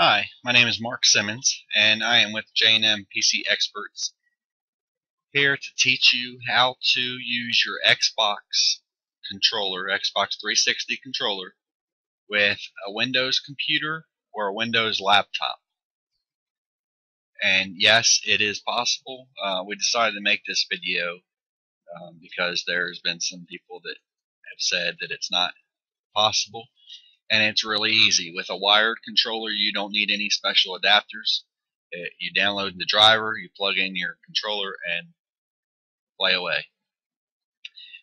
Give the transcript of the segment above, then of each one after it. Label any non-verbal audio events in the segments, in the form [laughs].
Hi, my name is Mark Simmons, and I am with J&M PC Experts here to teach you how to use your Xbox controller, Xbox 360 controller, with a Windows computer or a Windows laptop. And yes, it is possible. Uh, we decided to make this video um, because there's been some people that have said that it's not possible and it's really easy. With a wired controller, you don't need any special adapters. It, you download the driver, you plug in your controller, and play away.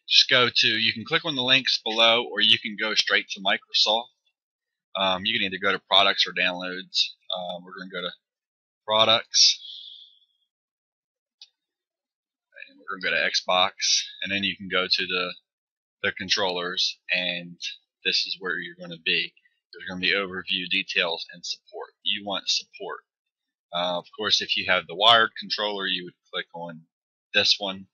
Just go to, you can click on the links below, or you can go straight to Microsoft. Um, you can either go to products or downloads. Um, we're going to go to products, and we're going to go to Xbox, and then you can go to the the controllers and this is where you're going to be. There's going to be overview, details, and support. You want support. Uh, of course, if you have the wired controller, you would click on this one,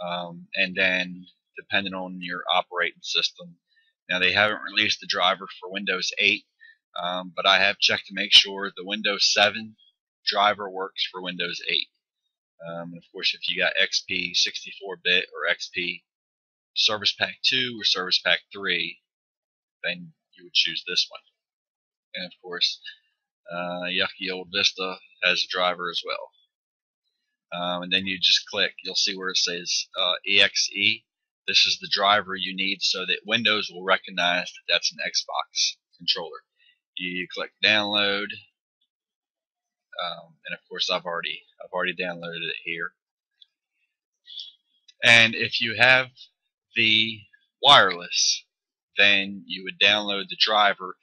um, and then depending on your operating system. Now they haven't released the driver for Windows 8, um, but I have checked to make sure the Windows 7 driver works for Windows 8. Um, and of course, if you got XP 64-bit or XP Service Pack 2 or Service Pack 3, then you would choose this one. And of course, uh, Yucky Old Vista has a driver as well. Um, and then you just click, you'll see where it says uh, EXE. This is the driver you need so that Windows will recognize that that's an Xbox controller. You click download, um, and of course I've already I've already downloaded it here. And if you have the wireless, then you would download the driver.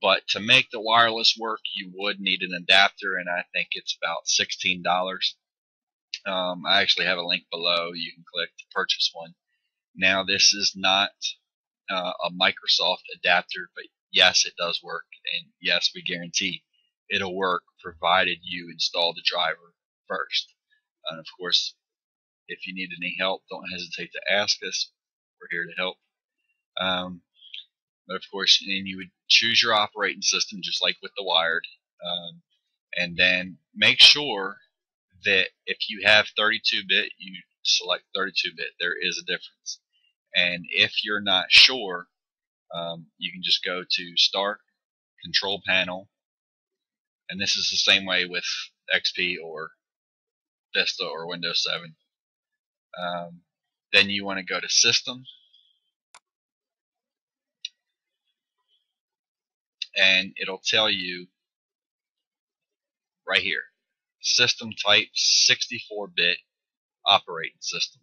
But to make the wireless work, you would need an adapter, and I think it's about $16. Um, I actually have a link below. You can click to purchase one. Now, this is not uh, a Microsoft adapter, but yes, it does work, and yes, we guarantee it'll work provided you install the driver first. And of course, if you need any help, don't hesitate to ask us. We're here to help. Um, but of course, then you would choose your operating system just like with the wired. Um, and then make sure that if you have 32-bit, you select 32-bit. There is a difference. And if you're not sure, um, you can just go to Start, Control Panel, and this is the same way with XP or Vista or Windows 7. Um, then you want to go to System, and it'll tell you right here system type 64-bit operating system.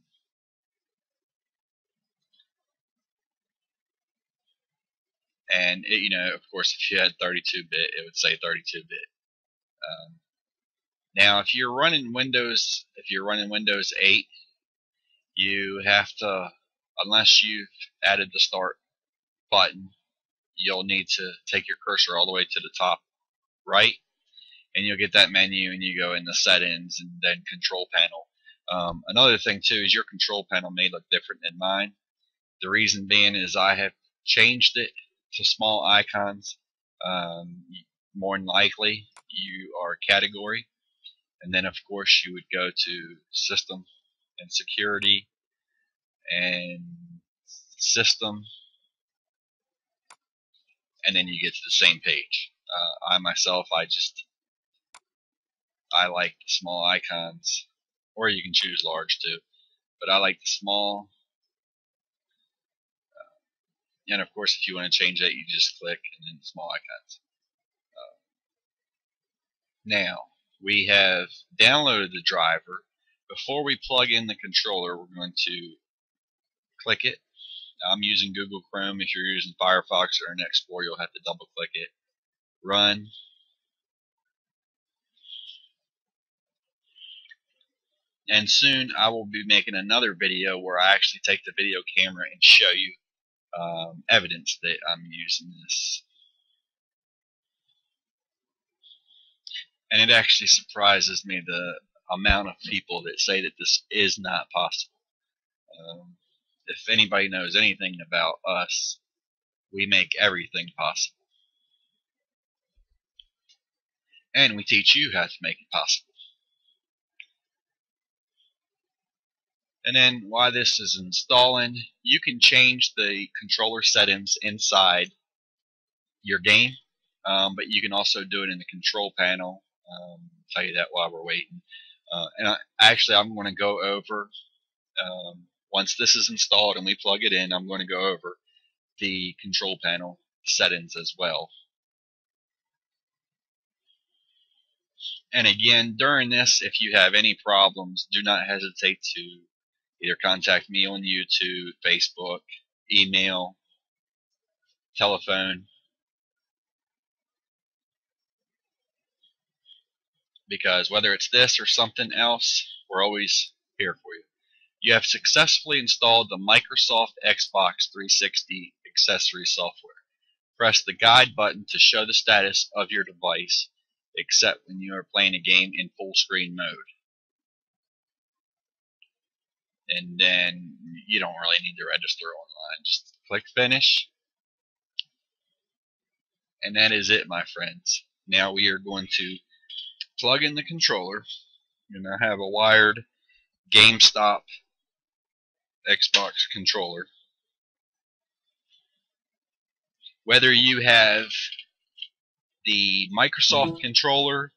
And it, you know, of course, if you had 32-bit, it would say 32-bit. Um, now, if you're running Windows, if you're running Windows 8, you have to, unless you've added the Start button, you'll need to take your cursor all the way to the top right and you'll get that menu and you go in the settings and then control panel. Um, another thing too is your control panel may look different than mine. The reason being is I have changed it to small icons. Um, more than likely you are category and then of course you would go to system and security and system and then you get to the same page. Uh, I myself, I just I like the small icons, or you can choose large too, but I like the small. Uh, and of course, if you want to change that, you just click and then small icons. Uh, now we have downloaded the driver. Before we plug in the controller, we're going to click it I'm using Google Chrome. If you're using Firefox or Internet Explorer, you'll have to double click it. Run. And soon I will be making another video where I actually take the video camera and show you um, evidence that I'm using this. And it actually surprises me the amount of people that say that this is not possible. Um, if anybody knows anything about us, we make everything possible. and we teach you how to make it possible. And then while this is installing, you can change the controller settings inside your game, um, but you can also do it in the control panel. Um, tell you that while we're waiting. Uh, and I, actually, I'm going to go over um, once this is installed and we plug it in. I'm going to go over the control panel settings as well. And again, during this, if you have any problems, do not hesitate to either contact me on YouTube, Facebook, email, telephone, because whether it's this or something else, we're always here for you. You have successfully installed the Microsoft Xbox 360 accessory software. Press the guide button to show the status of your device, except when you are playing a game in full screen mode. And then you don't really need to register online. Just click finish. And that is it, my friends. Now we are going to plug in the controller. And I have a wired GameStop Xbox controller. Whether you have the Microsoft controller,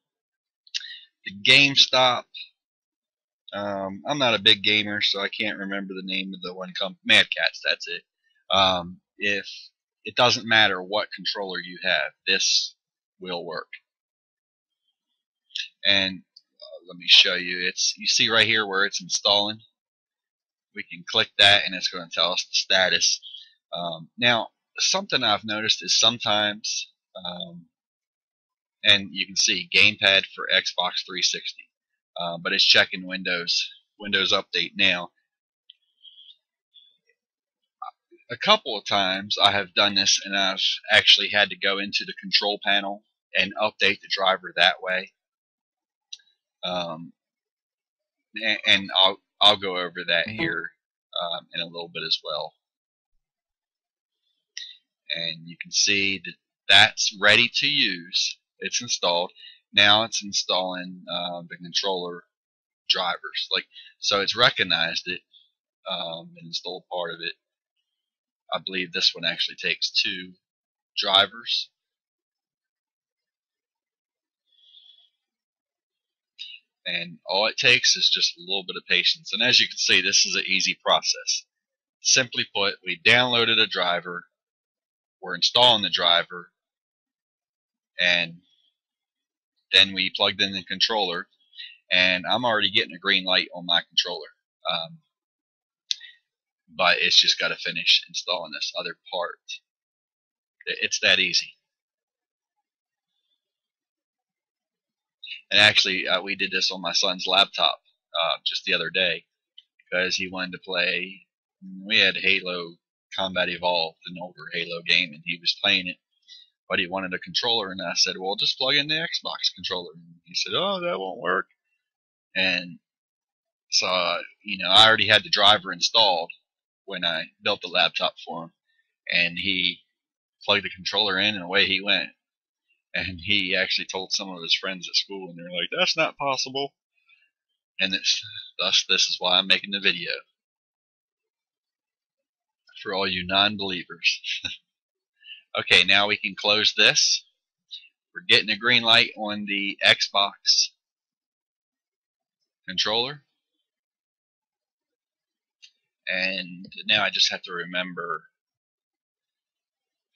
the GameStop, um, I'm not a big gamer, so I can't remember the name of the one company. Mad Catz, that's it. Um, if it doesn't matter what controller you have, this will work and uh, let me show you it's you see right here where it's installing we can click that and it's going to tell us the status. Um, now something I've noticed is sometimes um, and you can see gamepad for Xbox 360 uh, but it's checking Windows Windows Update now. A couple of times I have done this and I've actually had to go into the control panel and update the driver that way. Um, and, I'll I'll go over that mm-hmm. here um, in a little bit as well. And you can see that that's ready to use. It's installed. Now it's installing uh, the controller drivers. Like so, it's recognized it um, and installed part of it. I believe this one actually takes two drivers and all it takes is just a little bit of patience. And as you can see, this is an easy process. Simply put, we downloaded a driver, we're installing the driver, and then we plugged in the controller, and I'm already getting a green light on my controller. Um, but it's just got to finish installing this other part. It's that easy. And actually, uh, we did this on my son's laptop uh, just the other day because he wanted to play. We had Halo Combat Evolved, an older Halo game, and he was playing it, but he wanted a controller. And I said, "Well, just plug in the Xbox controller." And he said, "Oh, that won't work." And so, uh, you know, I already had the driver installed when I built the laptop for him, and he plugged the controller in, and away he went and he actually told some of his friends at school, and they're like, "That's not possible." And it's thus this is why I'm making the video for all you non-believers. [laughs] okay, now we can close this. We're getting a green light on the Xbox controller. And now I just have to remember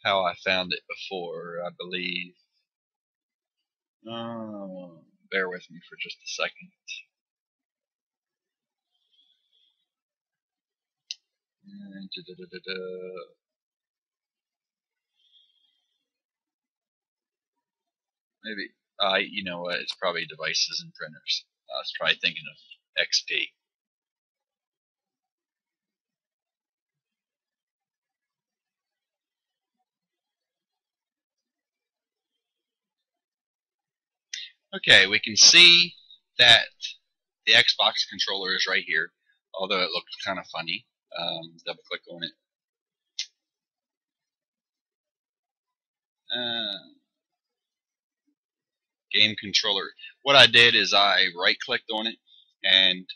how I found it before. I believe Oh, bear with me for just a second. Da, da, da, Maybe, uh, you know what, it's probably devices and printers. I was probably thinking of XP. Okay, we can see that the Xbox controller is right here, although it looks kind of funny. Um, double click on it. Uh, game controller. What I did is I right clicked on it and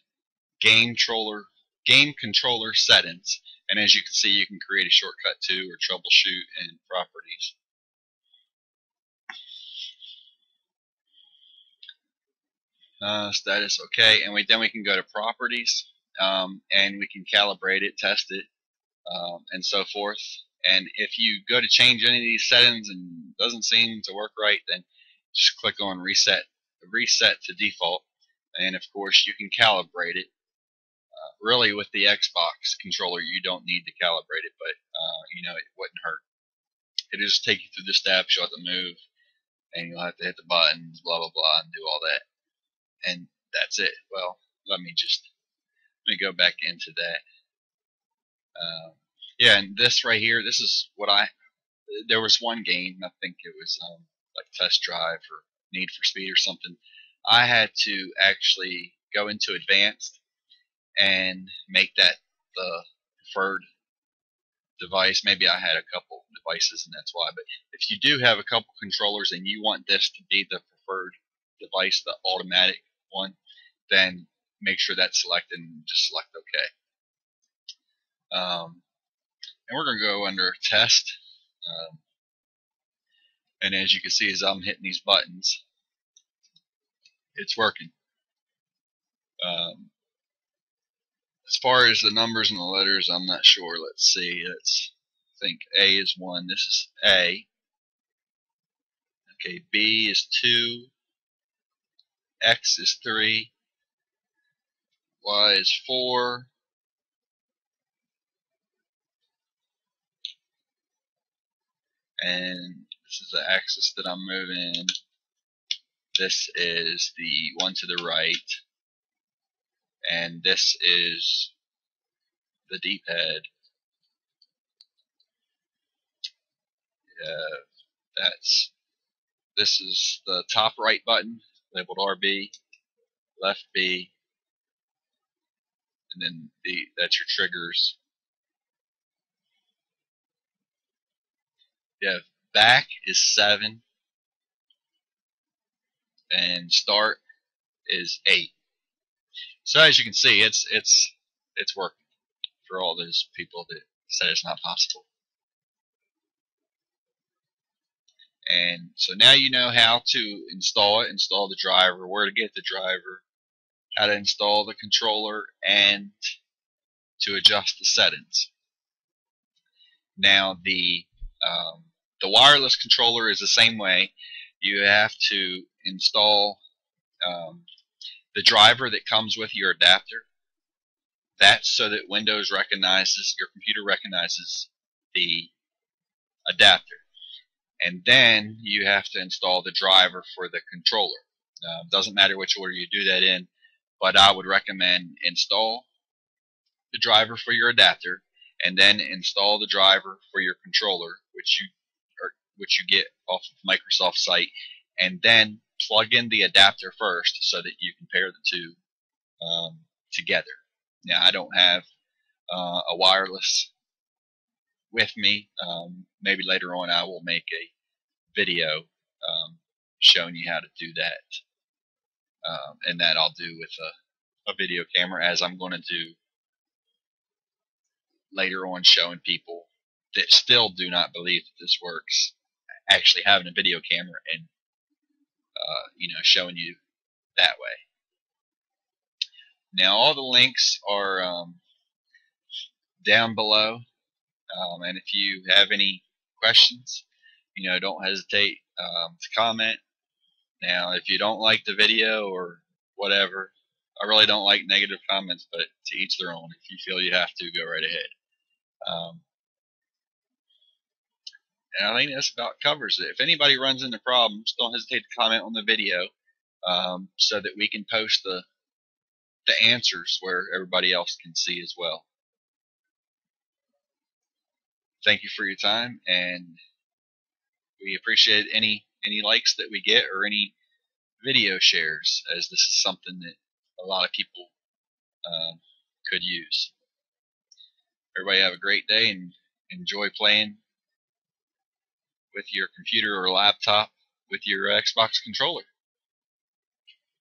game controller game controller settings and as you can see you can create a shortcut to or troubleshoot in properties. Uh, status okay. And we then we can go to properties um, and we can calibrate it test it um, and so forth. And if you go to change any of these settings and doesn't seem to work right then just click on reset reset to default. And of course you can calibrate it uh, really with the Xbox controller you don't need to calibrate it but uh, you know it wouldn't hurt. It just take you through the steps you'll have to move and you'll have to hit the buttons blah blah blah and do all that and that's it well let me just let me go back into that uh, yeah and this right here this is what I there was one game I think it was um, like test drive or need for speed or something I had to actually go into advanced and make that the preferred device. Maybe I had a couple devices and that's why. But if you do have a couple controllers and you want this to be the preferred device, the automatic one, then make sure that's selected and just select OK. Um, and we're going to go under test. Um, and as you can see as I'm hitting these buttons, it's working. Um, as far as the numbers and the letters, I'm not sure. Let's see. Let's think A is 1. This is A. Okay, B is 2. X is 3. Y is 4. And this is the axis that I'm moving. This is the one to the right. And this is the D-pad. Yeah, that's this is the top right button labeled RB, left B, and then the that's your triggers. Yeah, back is seven, and start is eight. So as you can see, it's it's it's working for all those people that said it's not possible. And so now you know how to install it, install the driver, where to get the driver, how to install the controller, and to adjust the settings. Now the um, the wireless controller is the same way. You have to install um, the driver that comes with your adapter. That's so that Windows recognizes, your computer recognizes the adapter. And then you have to install the driver for the controller. Uh, doesn't matter which order you do that in, but I would recommend install the driver for your adapter and then install the driver for your controller, which you which you get off of Microsoft site, and then plug in the adapter first so that you can pair the two um, together. Now, I don't have uh, a wireless with me. Um, maybe later on I will make a video um, showing you how to do that. Um, and that I'll do with a, a video camera as I'm going to do later on showing people that still do not believe that this works actually having a video camera and uh, you know showing you that way. Now all the links are um, down below, um, and if you have any questions, you know don't hesitate um, to comment. Now if you don't like the video or whatever, I really don't like negative comments, but to each their own. If you feel you have to, go right ahead. Um, and I think that's about covers it. If anybody runs into problems, don't hesitate to comment on the video um, so that we can post the the answers where everybody else can see as well. Thank you for your time, and we appreciate any any likes that we get or any video shares, as this is something that a lot of people uh, could use. Everybody have a great day and enjoy playing with your computer or laptop with your Xbox controller.